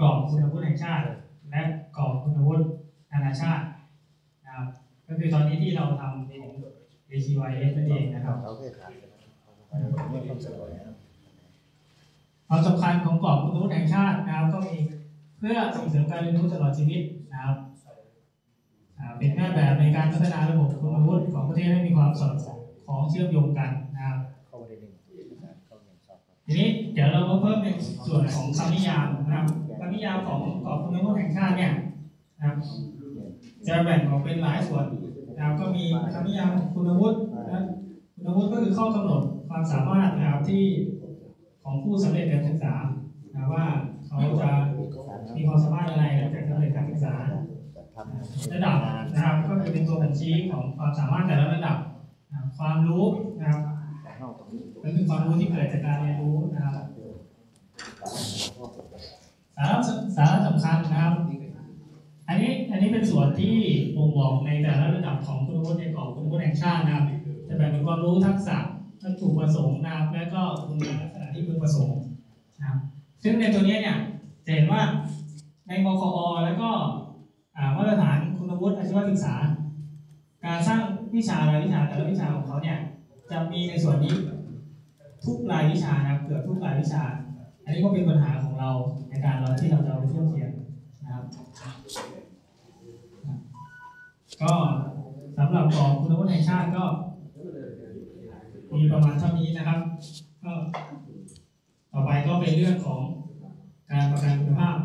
กรอบคุณวุฒิแห่งชาติ และกรอบคุณวุฒินานาชาตินะครับก็คือตอนนี้ที่เราทำของ ACYS นั่นเองนะครับเขาเคยขาดไม่ต้องสวยนะความสำคัญของกรอบคุณวุฒิแห่งชาตินะครับก็มีเพื่อส่งเสริมการเรียนรู้ตลอดชีวิตนะครับอ่าเป็นแม่แบบในการพัฒนาระบบคุณวุฒิของประเทศให้มีความสอดคล้องเชื่อมโยงกันนะครับ ส่วนของคำนิยามนะครับคำนิยามของกรอบคุณวุฒิแห่งชาติเนี่ยนะครับจะแบ่งออกเป็นหลายส่วนนะครับก็มีคำนิยามของคุณวุฒินะคุณวุฒิก็คือข้อกำหนดความสามารถนะครับที่ของผู้สำเร็จการศึกษานะว่าเขาจะมีความสามารถอะไรหลังจากสำเร็จการศึกษา ระดับนะครับก็คือเป็นตัวบ่งชี้ของความสามารถแต่ละระดับ ความรู้นะครับเข้าตรงนี้ก็คือความรู้ที่เกิดจากการเรียนรู้นะครับ สาระสาระสำคัญนะครับ อันนี้อันนี้เป็นส่วนที่บ่งบอกในแต่ละระดับของคุณวุฒิในกรอบคุณวุฒิแห่งชาตินะครับจะแบ่งเป็นความรู้ทักษะวัตถุประสงค์นะครับ และก็คุณลักษณะที่พึงประสงค์นะครับซึ่งในตัวนี้เนี่ยจะเห็นว่าในมคอแล้วก็มาตรฐานคุณวุฒิอาชีวศึกษา การสร้างวิชารายวิชาแต่ละวิชาของเขาเนี่ยจะมีในส่วนนี้ทุกรายวิชานะครับเกือบทุกรายวิชา อันนี้ก็เป็นปัญหา ของเราในการเราที่เราจะเอาไปเทียวเขียงนะครับ ก็สำหรับของคุณวุฒิแห่งชาติก็ มีประมาณเท่านี้นะครับ ก็ต่อไปก็เป็นเรื่องของการประกันคุณภาพ